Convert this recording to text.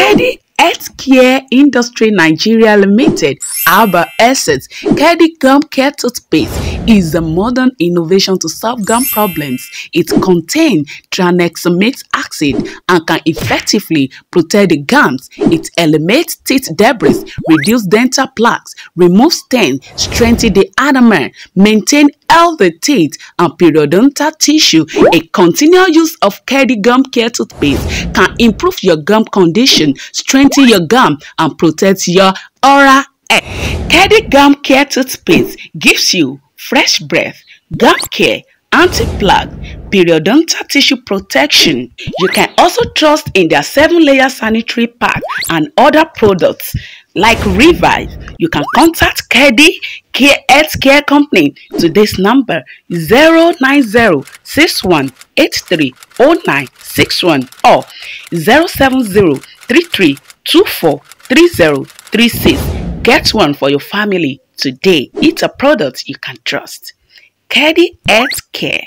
Kedi Healthcare Industry Nigeria Limited, Alba Assets, Kedi Gum Care Toothpaste is a modern innovation to solve gum problems. It contains tranexamic acid and can effectively protect the gums. It eliminates teeth debris, reduces dental plaques, removes stain, strengthens the enamel, maintains healthy teeth and periodontal tissue. A continual use of Kedi Gum Care Toothpaste can improve your gum condition, strengthen your gum, and protect your aura. Kedi Gum Care Toothpaste gives you fresh breath, gum care, anti-plaque, periodontal tissue protection. You can also trust in their 7-layer sanitary pad and other products like Revive. You can contact Kedi Care Healthcare Company to this number 09061830961 or 07033243036. Get one for your family today. It's a product you can trust. Kedi Healthcare.